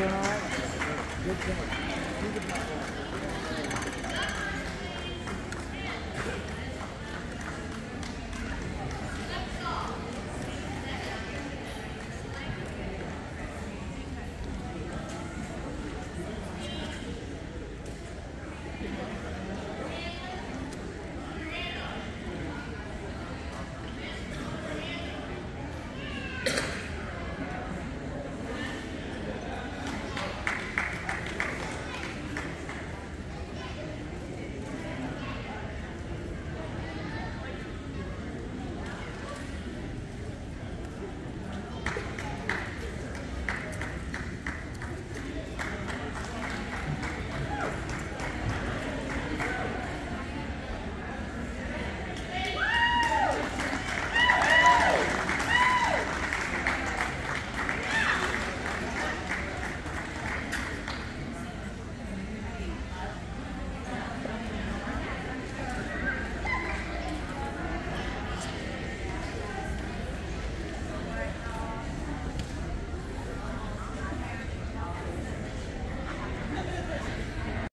You're all right. Good job.